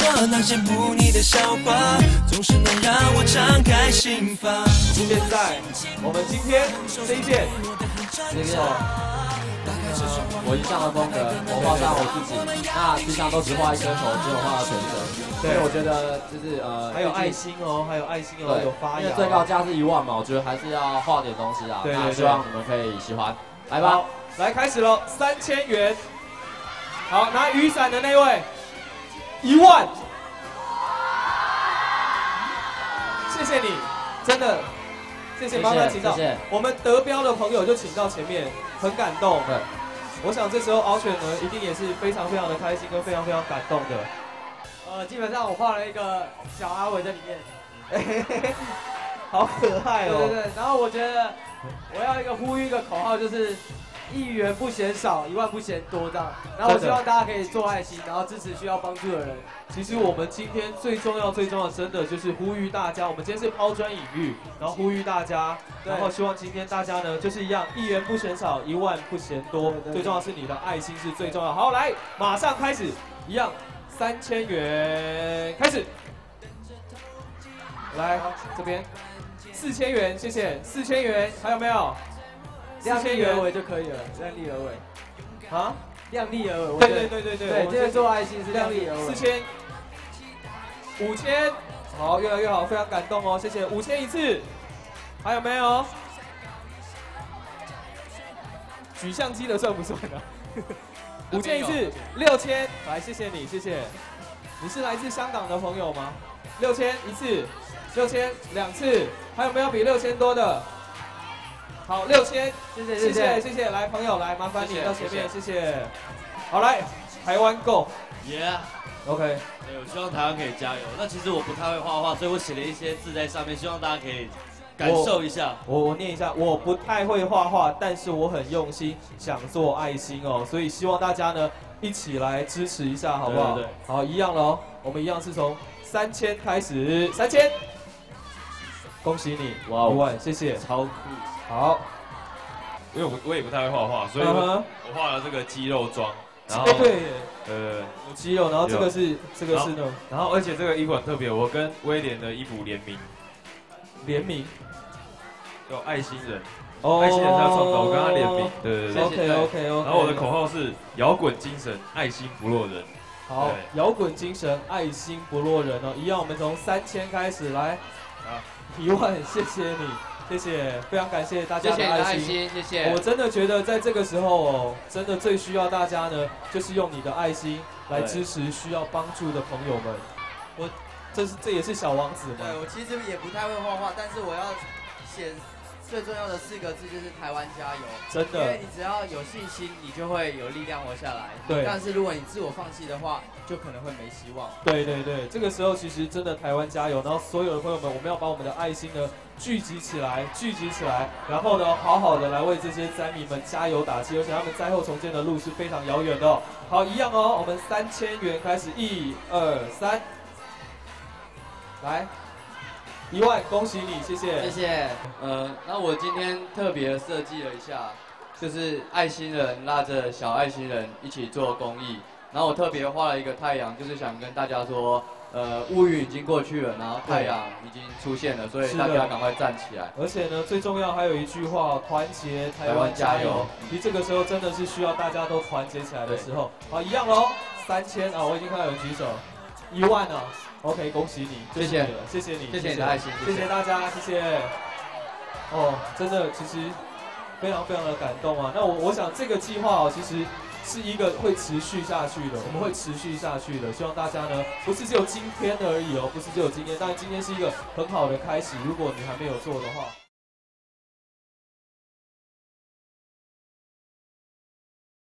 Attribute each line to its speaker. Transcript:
Speaker 1: 说那些不腻的笑话，总是能让我敞开心房。
Speaker 2: 现在我们今天这一件，
Speaker 3: 这个我一向的风格，我画上我自己。那平常都只画一颗头，只有画到全身。所以我觉得就是呃，
Speaker 2: 还有爱心哦，还有爱心哦，有发芽。
Speaker 3: 因最高价是一万嘛，我觉得还是要画点东西啊。
Speaker 2: 对对。
Speaker 3: 希望你们可以喜欢。来吧，
Speaker 2: 来开始喽，三千元。好，拿雨伞的那位，一万。谢谢你，真的，谢谢，麻烦请到。我们得标的朋友就请到前面，很感动。对，我想这时候敖犬呢一定也是非常非常的开心跟非常非常感动的。
Speaker 4: 呃，基本上我画了一个小阿伟在里面，
Speaker 2: 好可爱哦。
Speaker 4: 对对对，然后我觉得我要一个呼吁一个口号就是。一元不嫌少，一万不嫌多，这样。然后我希望大家可以做爱心，然后支持需要帮助的人。
Speaker 2: 其实我们今天最重要、最重要，真的就是呼吁大家。我们今天是抛砖引玉，然后呼吁大家，然后希望今天大家呢，就是一样，一元不嫌少，一万不嫌多。最重要是你的爱心是最重要。好，来，马上开始，一样，三千元开始。来，这边四千元，谢谢，四千元，还有没有？
Speaker 4: 量力而为就可以了，量力而为。啊？量力而为。
Speaker 2: 对对对对
Speaker 4: 对。对，今天做爱心是量力而为。
Speaker 2: 四千，五千，好，越来越好，非常感动哦，谢谢。五千一次，还有没有？举相机的算不算呢？五千一次，六千，来，谢谢你，谢谢。你是来自香港的朋友吗？六千一次，六千两次，还有没有比六千多的？好，六千，谢谢谢谢谢谢，来朋友来，麻烦你到前面，谢谢。好来，台湾 Go，Yeah，OK。
Speaker 5: 对，我希望台湾可以加油。那其实我不太会画画，所以我写了一些字在上面，希望大家可以感受一下。
Speaker 2: 我我念一下，我不太会画画，但是我很用心，想做爱心哦，所以希望大家呢一起来支持一下，好不好？好，一样喽，我们一样是从三千开始，三千，恭喜你，哇，一万，谢谢，
Speaker 5: 超酷。
Speaker 2: 好，
Speaker 6: 因为我我也不太会画画，所以我我画了这个肌肉装，
Speaker 2: 然后对，呃，有肌肉，然后这个是这个是呢，
Speaker 6: 然后而且这个衣服很特别，我跟威廉的衣服联名，
Speaker 2: 联名，
Speaker 6: 有爱心人，爱心人他创造，我跟他联名，对对对
Speaker 2: ，OK OK OK，
Speaker 6: 然后我的口号是摇滚精神，爱心不落人，
Speaker 2: 好，摇滚精神，爱心不落人哦，一样，我们从三千开始来，啊，一万，谢谢你。谢谢，非常感谢大家的爱心，
Speaker 3: 谢谢。
Speaker 2: 我真的觉得在这个时候哦，真的最需要大家呢，就是用你的爱心来支持需要帮助的朋友们。我，这是这也是小王子吗？
Speaker 4: 对，我其实也不太会画画，但是我要写。最重要的四个字就是台湾加油，
Speaker 2: 真的，
Speaker 4: 因为你只要有信心，你就会有力量活下来。
Speaker 2: 对，
Speaker 4: 但是如果你自我放弃的话，就可能会没希望。
Speaker 2: 对对对，这个时候其实真的台湾加油，然后所有的朋友们，我们要把我们的爱心呢聚集起来，聚集起来，然后呢好好的来为这些灾民们加油打气，而且他们灾后重建的路是非常遥远的。好，一样哦，我们三千元开始，一二三，来。一万，恭喜你，谢谢，
Speaker 3: 谢谢。呃，那我今天特别设计了一下，就是爱心人拉着小爱心人一起做公益。然后我特别画了一个太阳，就是想跟大家说，呃，乌云已经过去了，然后太阳已经出现了，所以大家赶快站起来。
Speaker 2: 而且呢，最重要还有一句话，团结台湾加油。其实这个时候真的是需要大家都团结起来的时候。好，一样喽，三千啊，我已经看到有举手，一万了。OK，恭喜你，
Speaker 3: 谢谢，
Speaker 2: 谢谢你，
Speaker 3: 谢谢你的爱心，
Speaker 2: 谢谢大家，谢谢。哦，真的，其实非常非常的感动啊。那我我想这个计划哦，其实是一个会持续下去的，我们会持续下去的。希望大家呢，不是只有今天而已哦，不是只有今天，但今天是一个很好的开始。如果你还没有做的话。